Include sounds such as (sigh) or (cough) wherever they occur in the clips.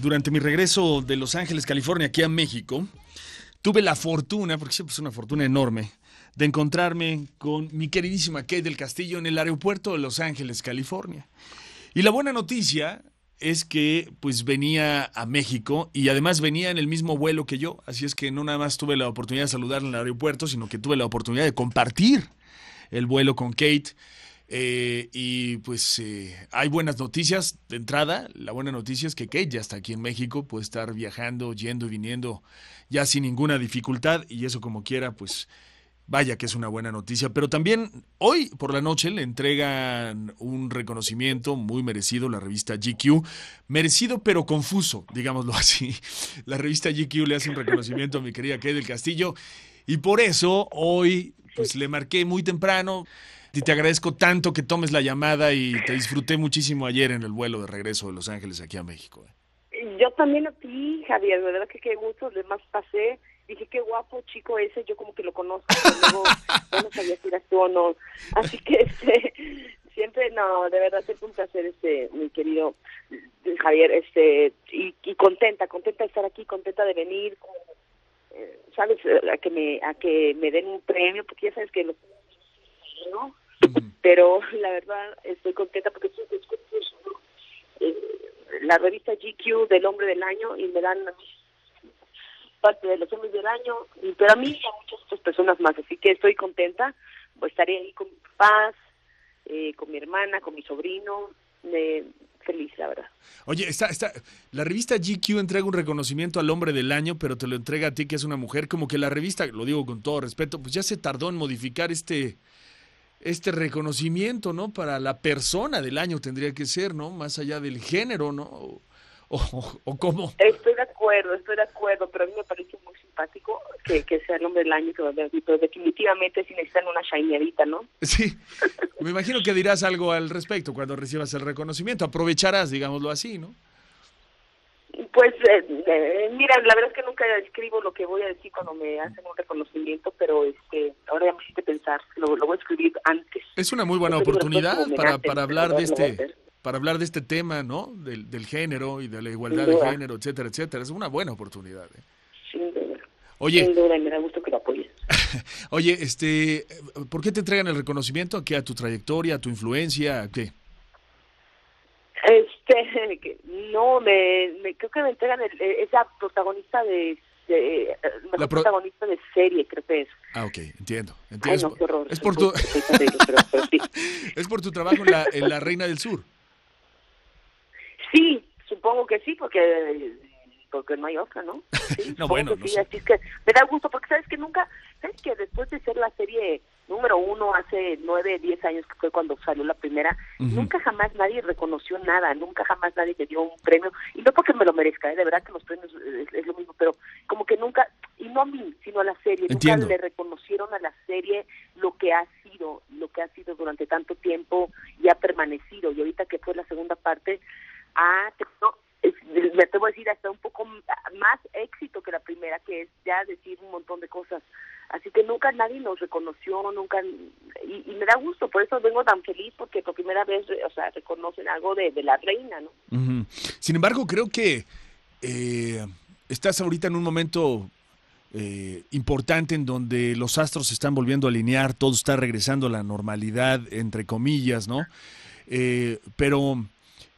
Durante mi regreso de Los Ángeles, California, aquí a México, tuve la fortuna, porque siempre es una fortuna enorme, de encontrarme con mi queridísima Kate del Castillo en el aeropuerto de Los Ángeles, California. Y la buena noticia es que pues venía a México y además venía en el mismo vuelo que yo, así es que no nada más tuve la oportunidad de saludar en el aeropuerto, sino que tuve la oportunidad de compartir el vuelo con Kate. Eh, y pues eh, hay buenas noticias de entrada. La buena noticia es que Kate ya está aquí en México, puede estar viajando, yendo y viniendo ya sin ninguna dificultad y eso como quiera, pues vaya que es una buena noticia. Pero también hoy por la noche le entregan un reconocimiento muy merecido, la revista GQ. Merecido pero confuso, digámoslo (laughs) así. La revista GQ le hace un reconocimiento a mi querida Kate del Castillo y por eso hoy pues le marqué muy temprano. Y te agradezco tanto que tomes la llamada y te disfruté muchísimo ayer en el vuelo de regreso de Los Ángeles aquí a México. Yo también a ti, Javier, de verdad que qué gusto, además pasé, dije qué guapo chico ese, yo como que lo conozco, pero luego (laughs) no sabía si eras tú o no. Así que este, siempre, no, de verdad es un placer, este, mi querido Javier, este, y, y contenta, contenta de estar aquí, contenta de venir, eh, sabes, a que me, a que me den un premio, porque ya sabes que los ¿no? Pero la verdad estoy contenta porque eh, la revista GQ del Hombre del Año y me dan parte de los hombres del año, pero a mí y a muchas otras personas más, así que estoy contenta, pues estaré ahí con mi papás, eh, con mi hermana, con mi sobrino, eh, feliz, la verdad. Oye, está, está, la revista GQ entrega un reconocimiento al hombre del año, pero te lo entrega a ti que es una mujer, como que la revista, lo digo con todo respeto, pues ya se tardó en modificar este este reconocimiento, ¿no? Para la persona del año tendría que ser, ¿no? Más allá del género, ¿no? O, o, cómo. Estoy de acuerdo, estoy de acuerdo, pero a mí me parece muy simpático que, que sea el hombre del año, pero definitivamente si necesitan una shinerita, ¿no? Sí, (laughs) me imagino que dirás algo al respecto cuando recibas el reconocimiento, aprovecharás, digámoslo así, ¿no? Pues eh, eh, mira, la verdad es que nunca escribo lo que voy a decir cuando me hacen un reconocimiento, pero este ahora ya me hiciste pensar, lo, lo voy a escribir antes. Es una muy buena oportunidad para, para hablar de este para hablar de este tema, ¿no? Del, del género y de la igualdad de género, etcétera, etcétera. Es una buena oportunidad. ¿eh? Sin duda. Oye, Sin duda, y me da gusto que lo apoyes. (laughs) oye, este, ¿por qué te entregan el reconocimiento? ¿A qué? ¿A tu trayectoria? ¿A tu influencia? ¿A qué? Este, que no, me, me, creo que me entregan el, esa protagonista de, de mejor La pro- protagonista de serie, creo que es. Ah, ok, entiendo. Ay, entiendo. no, qué horror. es, por tu, (laughs) es por tu trabajo en la, en la Reina del Sur. Sí, supongo que sí, porque porque no hay otra, ¿no? Sí, (laughs) No, bueno, que no sí, sé. así es que me da gusto, porque sabes que nunca, sabes que después de ser la serie número uno hace nueve, diez años que fue cuando salió la primera, nunca jamás nadie reconoció nada, nunca jamás nadie me dio un premio, y no porque me lo merezca, ¿eh? de verdad que los premios es, es lo mismo, pero como que nunca, y no a mí, sino a la serie, Entiendo. nunca le reconocieron a la serie lo que ha sido, lo que ha sido durante tanto tiempo y ha permanecido, y ahorita que fue la segunda parte, ha tenido, me atrevo a decir, hasta un poco más éxito que la primera, que es ya decir un montón de cosas. Así que nunca nadie nos reconoció, nunca, y, y me da gusto, por eso vengo tan feliz, porque por primera vez, o sea, reconocen algo de, la reina, ¿no? Sin embargo, creo que eh, estás ahorita en un momento eh, importante en donde los astros se están volviendo a alinear, todo está regresando a la normalidad, entre comillas, ¿no? Eh, pero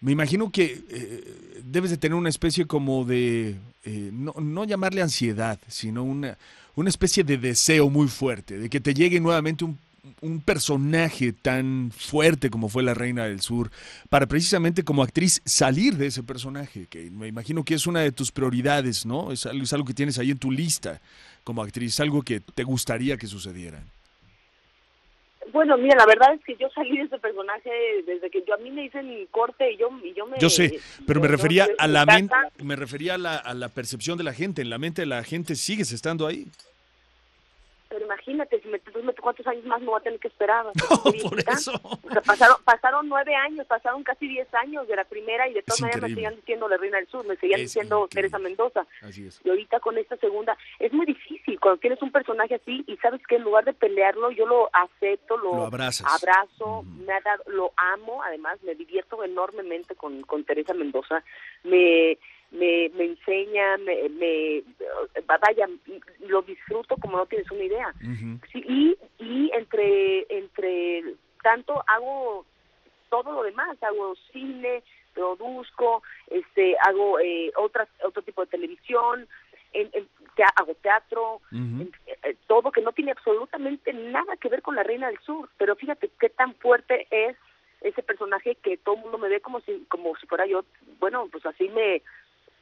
me imagino que eh, debes de tener una especie como de, eh, no, no llamarle ansiedad, sino una, una especie de deseo muy fuerte, de que te llegue nuevamente un, un personaje tan fuerte como fue la Reina del Sur, para precisamente como actriz salir de ese personaje, que me imagino que es una de tus prioridades, ¿no? Es algo, es algo que tienes ahí en tu lista como actriz, algo que te gustaría que sucediera. Bueno, mira, la verdad es que yo salí de ese personaje desde que yo a mí me dicen corte y yo y yo me Yo sé, pero me refería a mi la mente, me refería a la, a la percepción de la gente, en la mente de la gente sigues estando ahí. Pero imagínate, si me, ¿cuántos años más me voy a tener que esperar? (laughs) No, por eso. O sea, pasaron, pasaron nueve años, pasaron casi diez años de la primera y de todas maneras me seguían diciendo la Reina del Sur, me seguían Es diciendo increíble. Teresa Mendoza. Así es. Y ahorita con esta segunda, es muy difícil cuando tienes un personaje así y sabes que en lugar de pelearlo, yo lo acepto, lo, Lo abrazas. abrazo, Ujú. me ha dado- lo amo, además me divierto enormemente con, con Teresa Mendoza. Me me, me enseña, me, me, vaya, lo disfruto como no tienes una idea. sí, y, y entre, entre tanto hago todo lo demás, hago cine, produzco, este, hago eh, otras, otro tipo de televisión, en, hago teatro, eh, todo que no tiene absolutamente nada que ver con la Reina del Sur, pero fíjate qué tan fuerte es ese personaje que todo el mundo me ve como si como si fuera yo, bueno, pues así me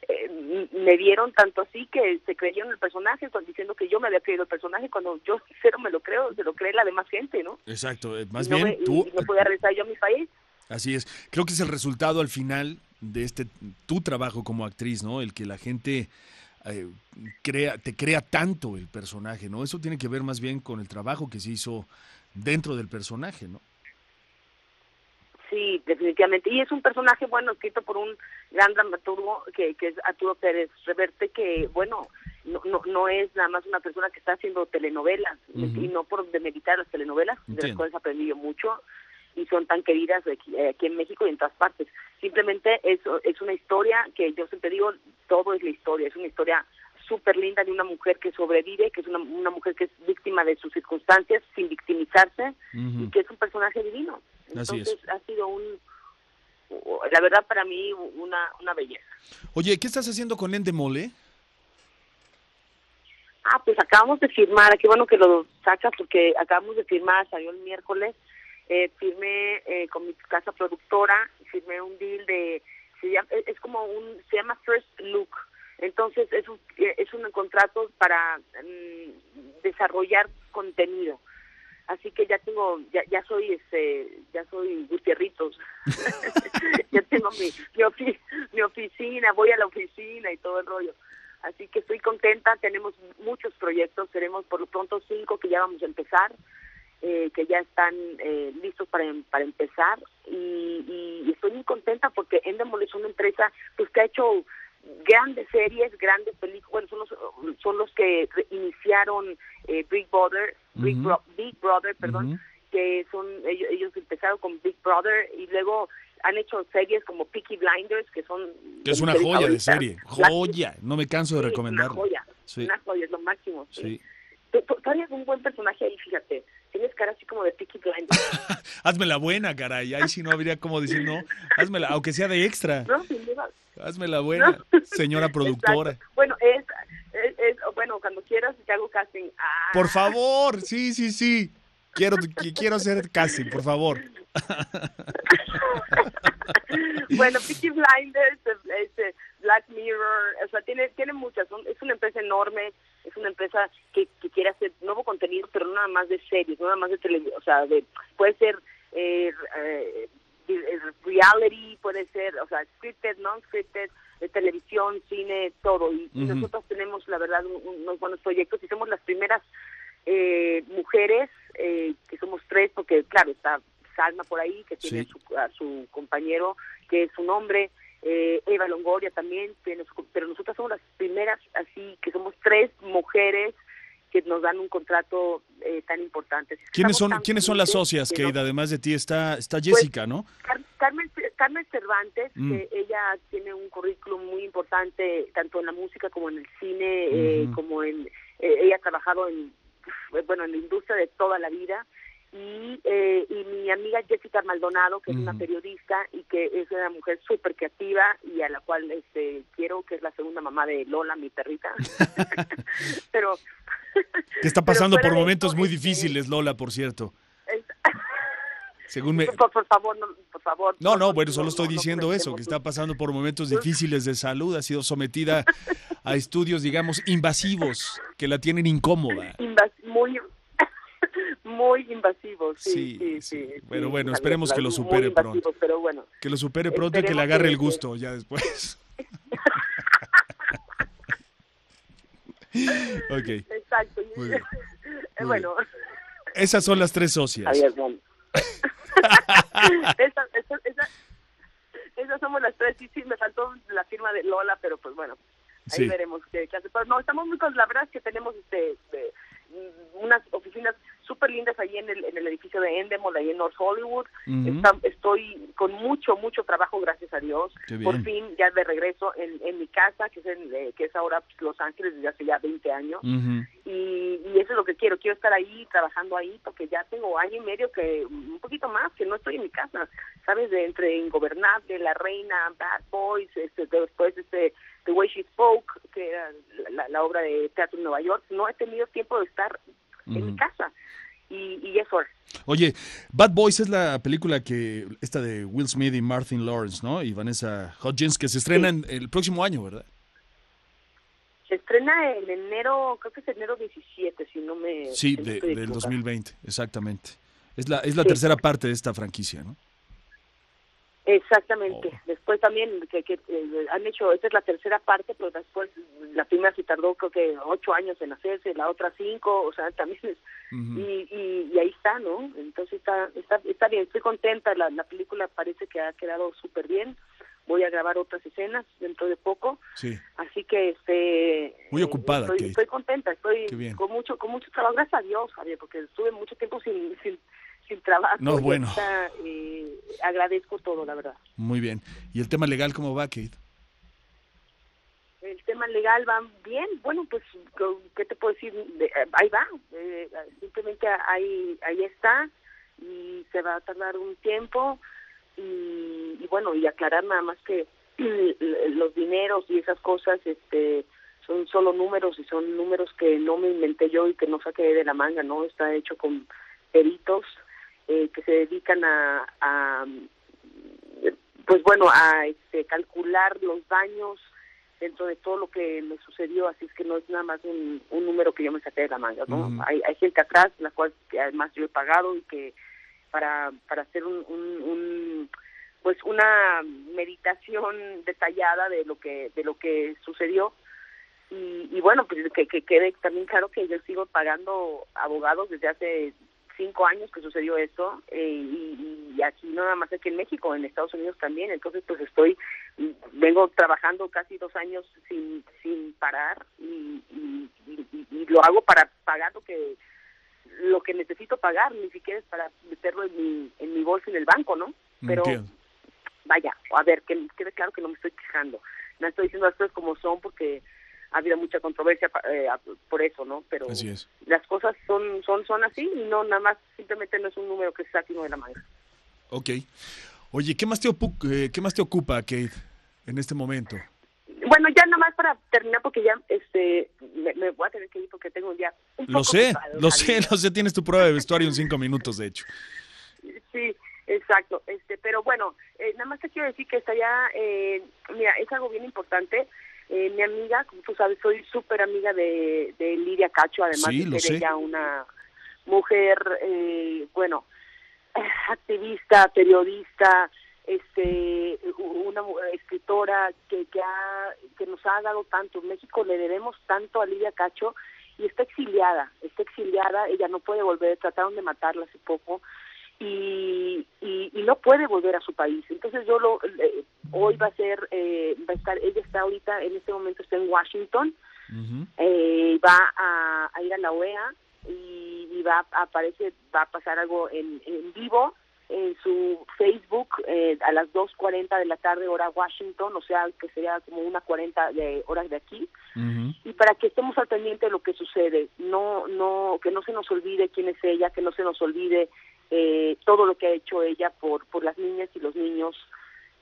eh, me vieron tanto así que se creyeron el personaje diciendo que yo me había creído el personaje cuando yo cero me lo creo, se lo cree la demás gente, ¿no? Exacto, eh, más bien tú... no podía regresar yo a mi país. Así es, creo que es el resultado al final de este tu trabajo como actriz, ¿no? El que la gente eh, crea, te crea tanto el personaje, ¿no? Eso tiene que ver más bien con el trabajo que se hizo dentro del personaje, ¿no? Sí, definitivamente. Y es un personaje, bueno, escrito por un gran dramaturgo que, que es Arturo Pérez Reverte, que, bueno, no, no, no es nada más una persona que está haciendo telenovelas, y no por demeritar las telenovelas, de las cuales he aprendido mucho y son tan queridas aquí, aquí, en México y en todas partes. Simplemente es, es una historia que yo siempre digo, todo es la historia, es una historia súper linda de una mujer que sobrevive, que es una, una mujer que es víctima de sus circunstancias sin victimizarse y que es un personaje divino. Entonces ha sido un, la verdad para mí una, una belleza. Oye, ¿qué estás haciendo con Endemole? Ah, pues acabamos de firmar, qué bueno que lo sacas porque acabamos de firmar, salió el miércoles, eh, firmé eh, con mi casa productora, firmé un deal de, se llama, es como un, se llama First Look, entonces es un, es un contrato para mm, desarrollar contenido así que ya tengo ya, ya soy este ya soy Gutierritos. (laughs) Ya tengo mi mi, mi, oficina voy a la oficina y todo el rollo. Así que estoy contenta tenemos muchos proyectos tenemos por lo pronto cinco que ya vamos a empezar eh, que ya están eh, listos para, para empezar. Y, y, estoy muy contenta porque Endemol es una empresa pues que ha hecho grandes series, grandes películas, son los, son los que iniciaron eh, Big Brother, Big, Brother, perdón, que son ellos, ellos empezaron con Big Brother y luego han hecho series como Peaky Blinders, que son... Que es una joya de serie, joya, no me canso de recomendarlo. Una joya, una joya, es lo máximo. Sí. Tú, harías un buen personaje ahí, fíjate. Tienes cara así como de Peaky Blinders. (laughs) Hazme la buena, caray. Ahí sí no habría como decir no. Hazmela, aunque sea de extra. No, sin duda. Hazme la buena, señora (laughs) productora. Bueno, es, es, bueno, cuando quieras te hago casting. Ah. Por favor, sí, sí, sí. Quiero, quiero hacer casting, por favor. (laughs) bueno, Peaky Blinders, este, Black Mirror, o sea, tiene, tiene muchas. Es una empresa enorme, es una empresa que, que quiere hacer nuevo contenido, pero no nada más de series, no nada más de televisión, o sea, de, puede ser eh, eh, reality, puede ser, o sea, scripted, non-scripted, de televisión, cine, todo. Y, nosotros tenemos, la verdad, unos buenos proyectos y somos las primeras eh, mujeres, eh, que somos tres, porque claro, está Salma por ahí, que tiene a su compañero, que es un hombre, eh, Eva Longoria también, tiene pero nosotras somos las primeras, así que somos tres mujeres que nos dan un contrato eh, tan importante. ¿Quiénes son quiénes son las socias, que además de ti está está pues, Jessica, no? Carmen, Cervantes, mm. que ella tiene un currículum muy importante tanto en la música como en el cine, eh, como en eh, ella ha trabajado en bueno en la industria de toda la vida y, eh, y mi amiga Jessica Maldonado, que es una periodista y que es una mujer súper creativa y a la cual este quiero, que es la segunda mamá de Lola, mi perrita. (laughs) (laughs) pero que está (laughs) pasando por momentos muy este, difíciles, Lola, por cierto. Según me... por, favor, no, por favor. No, no, bueno, solo estoy diciendo eso, que está pasando por momentos difíciles de salud, ha sido sometida a estudios, digamos, invasivos, que la tienen incómoda. muy, muy invasivos, sí, sí, sí. Bueno, bueno, esperemos que lo supere pronto. Pero bueno, que lo supere pronto y que le agarre el gusto ya después. (laughs) ok. Exacto. (laughs) bueno. Esas son las tres socias. Esas, somos las tres. Sí, sí, me faltó la firma de Lola, pero pues bueno, ahí veremos qué, hace. Pero no, estamos muy con la verdad es que tenemos este, este unas oficinas súper lindas ahí en el, en el edificio de Endemol, ahí en North Hollywood. Está- estoy con mucho, mucho trabajo, gracias a Dios. Por fin, ya de regreso en, en mi casa, que es, en, eh, que es ahora pues, Los Ángeles desde hace ya 20 años. Y, y eso es lo que quiero, quiero estar ahí, trabajando ahí, porque ya tengo año y medio que, un poquito más, que no estoy en mi casa, ¿sabes? De entre Ingobernable, La Reina, Bad Boys, este, después este, The Way She Spoke, que era la, la obra de teatro en Nueva York, no he tenido tiempo de estar en mi casa. Y, y es. Oye, Bad Boys es la película que, esta de Will Smith y Martin Lawrence, ¿no? Y Vanessa Hudgens, que se estrena en el próximo año, ¿verdad? Se estrena en enero, creo que es enero 17, si no me... Sí, de- del equivocada. 2020, exactamente. Es la, es la Sí. tercera parte de esta franquicia, ¿no? Exactamente. Oh. Después también que, que eh, han hecho, esta es la tercera parte, pero después la primera se tardó creo que ocho años en hacerse, la otra cinco, o sea, también es, y, y, y ahí está, ¿no? Entonces está, está, está bien, estoy contenta, la, la película parece que ha quedado súper bien, voy a grabar otras escenas dentro de poco, Sí. así que este Muy ocupada, estoy, estoy contenta, estoy con mucho, con mucho trabajo, gracias a Dios, Javier, porque estuve mucho tiempo sin, sin, sin trabajo. No, bueno. ahorita, eh, agradezco todo, la verdad. Muy bien. ¿Y el tema legal cómo va, Kate? el tema legal va bien, bueno, pues, ¿qué te puedo decir? De- eh, ahí va, eh, simplemente ahí, ahí está y se va a tardar un tiempo y, y bueno, y aclarar nada más que (clears throat) los dineros y esas cosas, este son solo números y son números que no me inventé yo y que no saqué de la manga, ¿no? Está hecho con peritos eh, que se dedican a, a pues bueno, a este, calcular los daños dentro de todo lo que me sucedió, así es que no es nada más un, un número que yo me saqué de la manga, ¿no? Hay, hay gente atrás, la cual que además yo he pagado y que para para hacer un, un, un, pues una meditación detallada de lo que de lo que sucedió y, y bueno pues que, que quede también claro que yo sigo pagando abogados desde hace cinco años que sucedió esto eh, y, y aquí no nada más aquí en México en Estados Unidos también. Entonces pues estoy vengo trabajando casi dos años sin sin parar y, y, y- y lo hago para pagar lo que lo que necesito pagar ni siquiera es para meterlo en mi en mi bolsa en el banco no pero Entiendo. vaya a ver que quede claro que no me estoy quejando. No estoy diciendo las cosas como son porque ha habido mucha controversia eh, por eso no pero Así es. las cosas son son son así y no nada más simplemente no es un número que se saque uno de la manga Ok. Oye, ¿qué más te, eh, ¿qué más te ocupa, Kate, en este momento? bueno ya nada más para terminar porque ya este me, me voy a tener que ir porque tengo un día un Lo poco sé, lo sé, lo sé. Tienes tu prueba de vestuario en cinco minutos, de hecho. Sí, exacto. Este, pero bueno, eh, nada más te quiero decir que está ya, eh, mira, es algo bien importante. Eh, mi amiga, como tú sabes, soy súper amiga de, de Lidia Cacho, además Sí, de ser ella una mujer, eh, bueno, (laughs) activista, periodista, este, una escritora que, que, ha, que nos ha dado tanto. En México le debemos tanto a Lidia Cacho y está exiliada, está exiliada, ella no puede volver, trataron de matarla hace poco y, y, y no puede volver a su país. Entonces yo lo, hoy va a ser, eh, va a estar, ella está ahorita, en este momento está en Washington, eh, va a, a ir a la OEA y, y va a aparecer, va a pasar algo en, en vivo en su Facebook eh, a las 2.40 de la tarde hora Washington, o sea que sería como una 40 de horas de aquí. Y para que estemos al pendiente de lo que sucede, no, no, que no se nos olvide quién es ella, que no se nos olvide eh, todo lo que ha hecho ella por, por las niñas y los niños,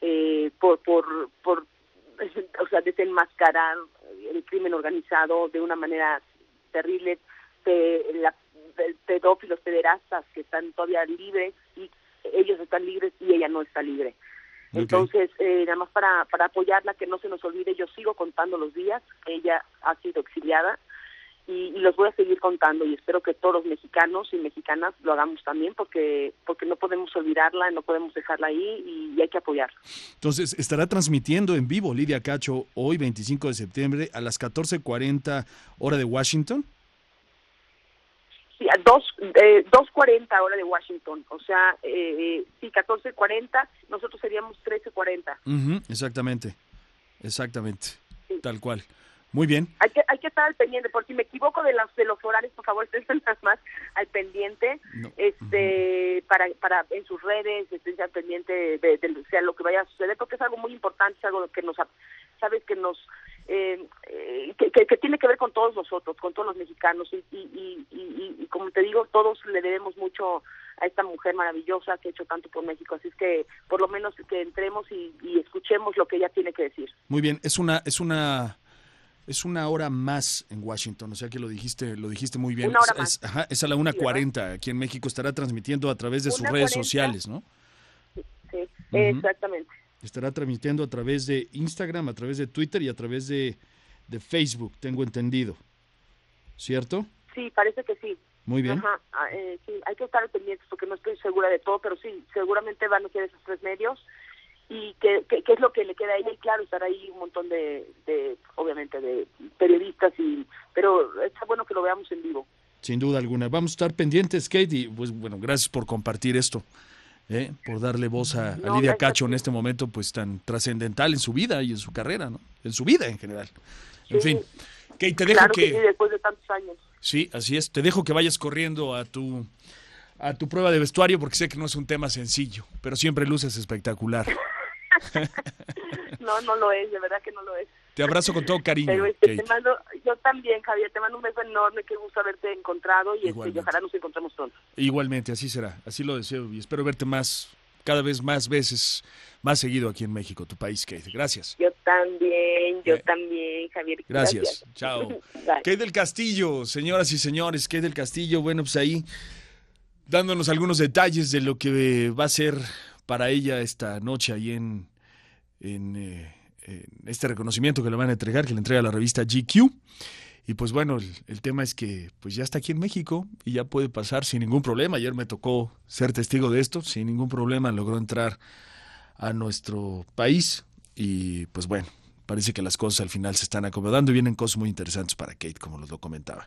eh, por, por, por, o sea, desenmascarar el crimen organizado de una manera terrible, de la, de pedófilos, pederastas que están todavía libres y ellos están libres y ella no está libre. Entonces, eh, nada más para, para apoyarla, que no se nos olvide, yo sigo contando los días, ella ha sido exiliada y, y los voy a seguir contando y espero que todos los mexicanos y mexicanas lo hagamos también porque porque no podemos olvidarla, no podemos dejarla ahí y, y hay que apoyarla. Entonces, estará transmitiendo en vivo Lidia Cacho hoy, 25 de septiembre, a las 14.40 hora de Washington. Sí, a dos, eh, 2.40 hora de Washington, o sea, eh, sí, 14.40, nosotros seríamos 13.40. Ujú, exactamente, exactamente, Sí. tal cual. Muy bien. Hay que, hay que estar al pendiente, por si me equivoco de los, de los horarios, por favor, (laughs) estén más al pendiente, este, para, para en sus redes, estén al pendiente de, de, sea lo que vaya a suceder, porque es algo muy importante, es algo que nos, sabes, que nos, eh, eh, que, que, tiene que ver con todos nosotros, con todos los mexicanos, y, y, y, y, como te digo, todos le debemos mucho a esta mujer maravillosa que ha hecho tanto por México, así es que por lo menos que entremos y, y escuchemos lo que ella tiene que decir. Muy bien, es una, es una es una hora más en Washington, o sea que lo dijiste, lo dijiste muy bien. Una hora es, es, ajá, es a la 1.40 aquí en México. Estará transmitiendo a través de sus redes 40. sociales, ¿no? Sí, sí uh -huh. exactamente. Estará transmitiendo a través de Instagram, a través de Twitter y a través de, de Facebook, tengo entendido. ¿Cierto? Sí, parece que sí. Muy bien. Ajá, eh, sí, hay que estar pendientes porque no estoy segura de todo, pero sí, seguramente van a ser esos tres medios y qué, qué, qué, es lo que le queda a ella y claro estará ahí un montón de, de obviamente de periodistas y pero está bueno que lo veamos en vivo. Sin duda alguna. Vamos a estar pendientes Kate y pues bueno gracias por compartir esto ¿eh? por darle voz a, no, a Lidia Cacho en este momento pues tan trascendental en su vida y en su carrera no en su vida en general. En sí, fin Kate te dejo claro que, que sí, después de tantos años. Sí así es. Te dejo que vayas corriendo a tu a tu prueba de vestuario porque sé que no es un tema sencillo pero siempre luces espectacular (laughs) (laughs) no, no lo es, de verdad que no lo es. Te abrazo con todo cariño. Pero este, te mando, yo también, Javier, te mando un beso enorme, qué gusto haberte encontrado y, este, y ojalá nos encontremos pronto. Igualmente, así será, así lo deseo y espero verte más, cada vez más veces, más seguido aquí en México, tu país, Kate. Gracias. Yo también, yo eh. también, Javier. Gracias. Gracias. Chao. (laughs) Kate del Castillo, señoras y señores, Kate del Castillo, bueno, pues ahí dándonos algunos detalles de lo que va a ser para ella esta noche ahí eh, en, este reconocimiento que le van a entregar, que le entrega la revista GQ. Y pues bueno, el, el, tema es que pues ya está aquí en México y ya puede pasar sin ningún problema. Ayer me tocó ser testigo de esto, sin ningún problema logró entrar a nuestro país y pues bueno, parece que las cosas al final se están acomodando y vienen cosas muy interesantes para Kate, como lo comentaba.